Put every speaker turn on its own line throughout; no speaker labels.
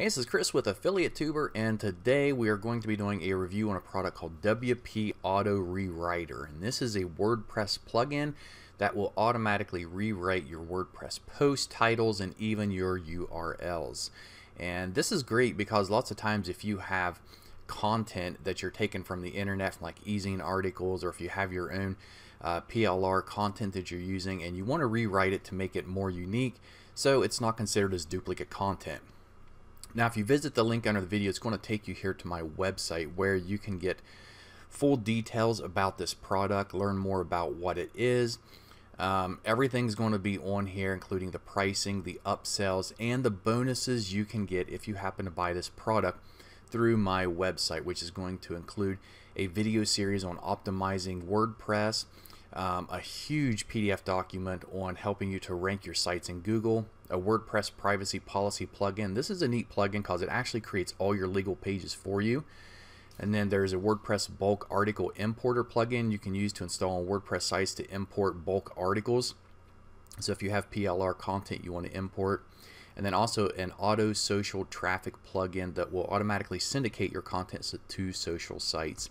Hey, this is Chris with Affiliate Tuber, and today we are going to be doing a review on a product called WP Auto Rewriter. And this is a WordPress plugin that will automatically rewrite your WordPress post titles and even your URLs. And this is great because lots of times if you have content that you're taking from the internet, from like EzineArticles, or if you have your own uh, PLR content that you're using and you want to rewrite it to make it more unique, so it's not considered as duplicate content. Now, if you visit the link under the video, it's going to take you here to my website where you can get full details about this product, learn more about what it is. Um, everything's going to be on here, including the pricing, the upsells, and the bonuses you can get if you happen to buy this product through my website, which is going to include a video series on optimizing WordPress, um, a huge PDF document on helping you to rank your sites in Google, a WordPress privacy policy plugin. This is a neat plugin because it actually creates all your legal pages for you. And then there's a WordPress bulk article importer plugin you can use to install on WordPress sites to import bulk articles. So if you have PLR content you want to import. And then also an auto social traffic plugin that will automatically syndicate your content to social sites.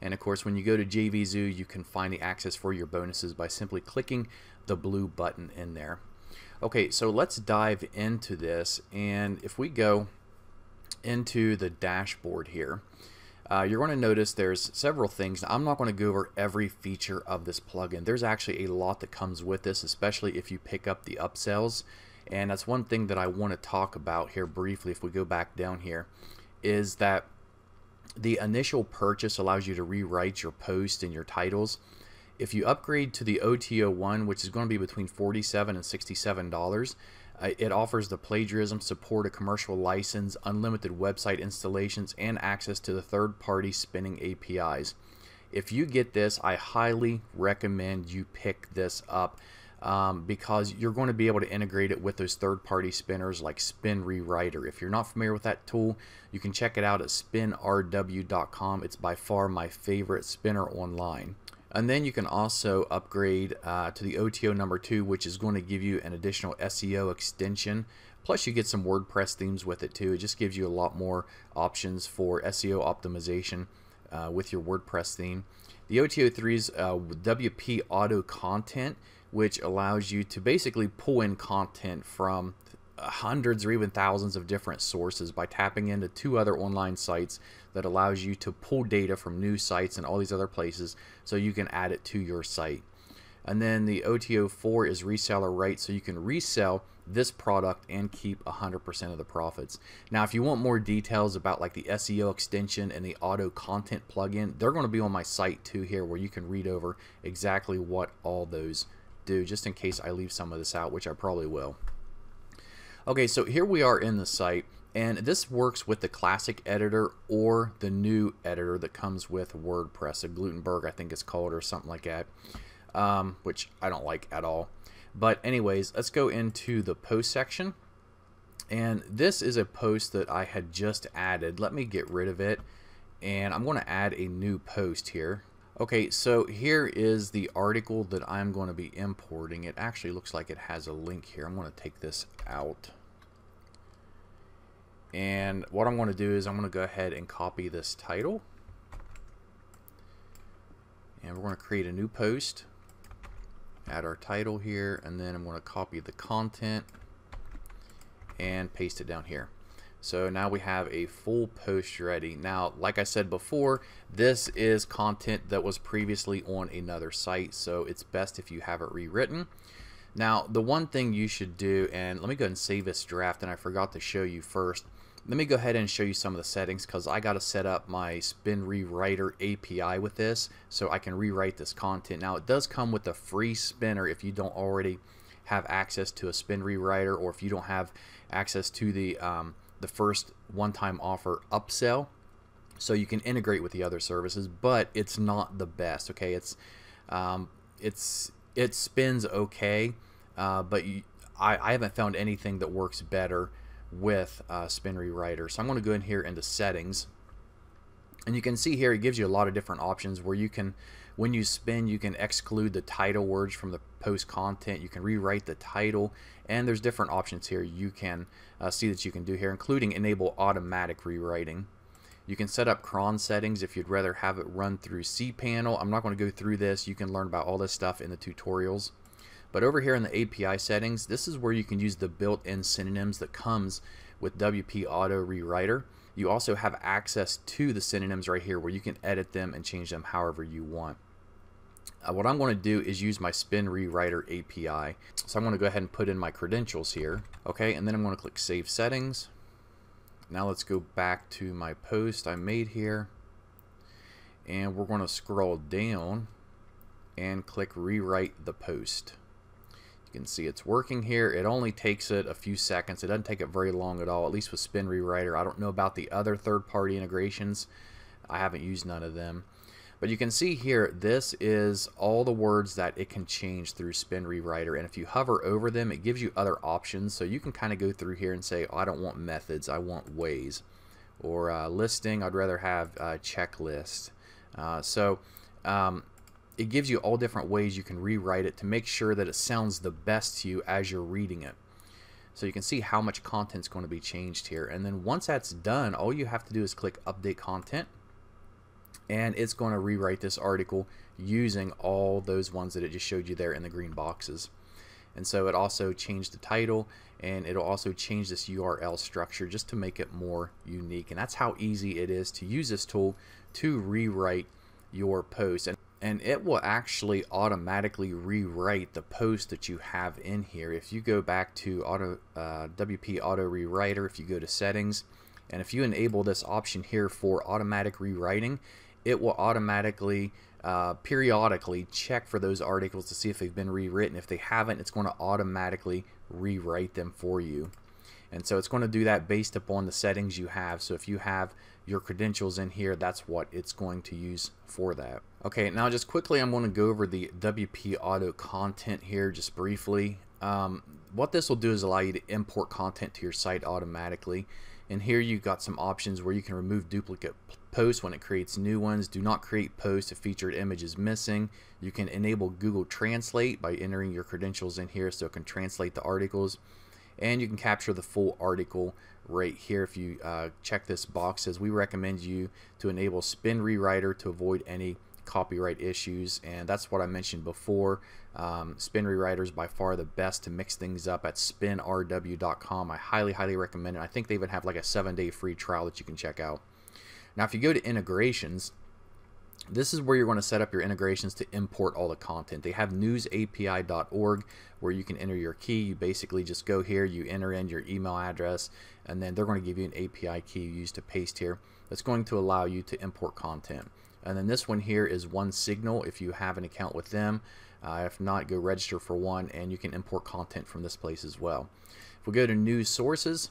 And of course, when you go to JVZoo, you can find the access for your bonuses by simply clicking the blue button in there. Okay, so let's dive into this. And if we go into the dashboard here, uh, you're going to notice there's several things. I'm not going to go over every feature of this plugin. There's actually a lot that comes with this, especially if you pick up the upsells. And that's one thing that I want to talk about here briefly if we go back down here, is that the initial purchase allows you to rewrite your post and your titles. If you upgrade to the OTO one, which is going to be between 47 and $67, uh, it offers the plagiarism support, a commercial license, unlimited website installations, and access to the third-party spinning APIs. If you get this, I highly recommend you pick this up um, because you're going to be able to integrate it with those third-party spinners like Spin Rewriter. If you're not familiar with that tool, you can check it out at spinrw.com. It's by far my favorite spinner online. And then you can also upgrade uh, to the OTO number two, which is going to give you an additional SEO extension. Plus, you get some WordPress themes with it too. It just gives you a lot more options for SEO optimization uh, with your WordPress theme. The OTO 3 is uh, WP Auto Content which allows you to basically pull in content from hundreds or even thousands of different sources by tapping into two other online sites that allows you to pull data from news sites and all these other places so you can add it to your site. And then the OTO 4 is reseller rights, so you can resell this product and keep 100% of the profits. Now, if you want more details about like the SEO extension and the auto content plugin, they're going to be on my site too here where you can read over exactly what all those do just in case I leave some of this out, which I probably will. Okay, so here we are in the site, and this works with the classic editor or the new editor that comes with WordPress, a Gutenberg I think it's called or something like that, um, which I don't like at all. But anyways, let's go into the post section. And this is a post that I had just added. Let me get rid of it. And I'm going to add a new post here. Okay, so here is the article that I'm going to be importing. It actually looks like it has a link here. I'm going to take this out. And what I'm going to do is I'm going to go ahead and copy this title. And we're going to create a new post. Add our title here. And then I'm going to copy the content and paste it down here. So now we have a full post ready. Now, like I said before, this is content that was previously on another site, so it's best if you have it rewritten. Now, the one thing you should do, and let me go ahead and save this draft, and I forgot to show you first. Let me go ahead and show you some of the settings because I got to set up my Spin Rewriter API with this so I can rewrite this content. Now, it does come with a free spinner if you don't already have access to a Spin Rewriter or if you don't have access to the um, the first one-time offer upsell so you can integrate with the other services but it's not the best okay? It's um, it's it spins okay uh, but you, I, I haven't found anything that works better with uh, spin rewriter so I'm going to go in here into settings And you can see here it gives you a lot of different options where you can, when you spin, you can exclude the title words from the post content. You can rewrite the title, and there's different options here you can uh, see that you can do here, including enable automatic rewriting. You can set up cron settings if you'd rather have it run through cPanel. I'm not going to go through this. You can learn about all this stuff in the tutorials. But over here in the API settings, this is where you can use the built-in synonyms that comes with WP Auto Rewriter. You also have access to the synonyms right here where you can edit them and change them however you want. Uh, what I'm going to do is use my Spin Rewriter API. So I'm going to go ahead and put in my credentials here. Okay, and then I'm going to click Save Settings. Now let's go back to my post I made here. And we're going to scroll down and click Rewrite the Post. You can see it's working here. It only takes it a few seconds. It doesn't take it very long at all, at least with Spin Rewriter. I don't know about the other third-party integrations. I haven't used none of them. But you can see here, this is all the words that it can change through Spin Rewriter. And if you hover over them, it gives you other options. So you can kind of go through here and say, oh, I don't want methods, I want ways. Or uh, listing, I'd rather have uh, checklist. Uh, so um, it gives you all different ways you can rewrite it to make sure that it sounds the best to you as you're reading it. So you can see how much content is going to be changed here. And then once that's done, all you have to do is click Update Content and it's going to rewrite this article using all those ones that it just showed you there in the green boxes. And so it also changed the title and it'll also change this URL structure just to make it more unique. And that's how easy it is to use this tool to rewrite your post. And, and it will actually automatically rewrite the post that you have in here. If you go back to auto, uh, WP Auto Rewriter, if you go to settings, and if you enable this option here for automatic rewriting, it will automatically uh, periodically check for those articles to see if they've been rewritten. If they haven't, it's going to automatically rewrite them for you. And so it's going to do that based upon the settings you have. So if you have your credentials in here, that's what it's going to use for that. Okay, now just quickly, I'm going to go over the WP Auto content here just briefly. Um, what this will do is allow you to import content to your site automatically. And here you've got some options where you can remove duplicate posts when it creates new ones. Do not create posts if featured image is missing. You can enable Google Translate by entering your credentials in here so it can translate the articles. And you can capture the full article right here if you uh, check this box says we recommend you to enable spin rewriter to avoid any copyright issues and that's what I mentioned before um, spin rewriter is by far the best to mix things up at spinrw.com I highly highly recommend it I think they even have like a seven day free trial that you can check out now if you go to integrations this is where you're going to set up your integrations to import all the content. They have newsapi.org where you can enter your key. You basically just go here, you enter in your email address, and then they're going to give you an API key you use to paste here. That's going to allow you to import content. And then this one here is One Signal if you have an account with them. Uh, if not, go register for one and you can import content from this place as well. If we go to news sources,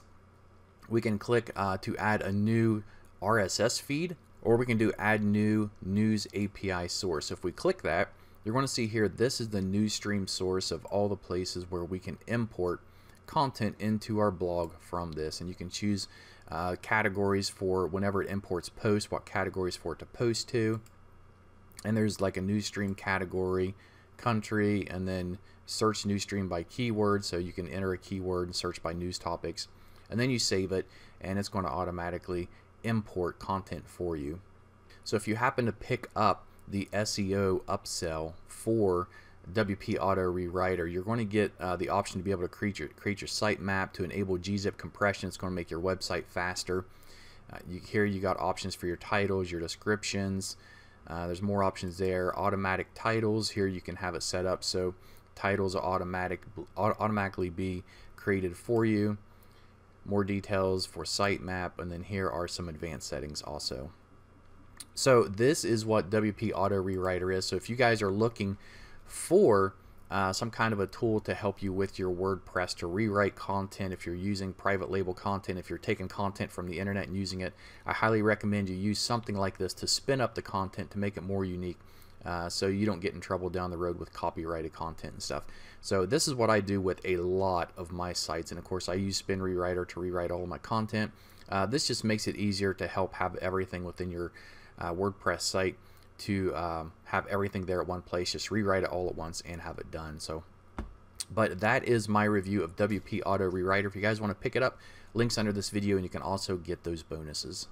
we can click uh, to add a new RSS feed or we can do add new news API source. If we click that, you're going to see here this is the news stream source of all the places where we can import content into our blog from this and you can choose uh, categories for whenever it imports posts, what categories for it to post to. And there's like a news stream category, country, and then search news stream by keyword. So you can enter a keyword and search by news topics. And then you save it, and it's going to automatically import content for you. So if you happen to pick up the SEO upsell for WP Auto Rewriter, you're going to get uh, the option to be able to create your, create your sitemap to enable gzip compression. It's going to make your website faster. Uh, you, here you got options for your titles, your descriptions. Uh, there's more options there. Automatic titles. Here you can have it set up so titles are automatic automatically be created for you. More details for sitemap, and then here are some advanced settings also. So this is what WP Auto Rewriter is. So if you guys are looking for uh, some kind of a tool to help you with your WordPress to rewrite content if you're using private label content, if you're taking content from the internet and using it, I highly recommend you use something like this to spin up the content to make it more unique uh, so you don't get in trouble down the road with copyrighted content and stuff. So this is what I do with a lot of my sites and of course I use Spin Rewriter to rewrite all of my content. Uh, this just makes it easier to help have everything within your uh, WordPress site to um, have everything there at one place. Just rewrite it all at once and have it done. So, but that is my review of WP Auto Rewriter. If you guys want to pick it up, links under this video, and you can also get those bonuses.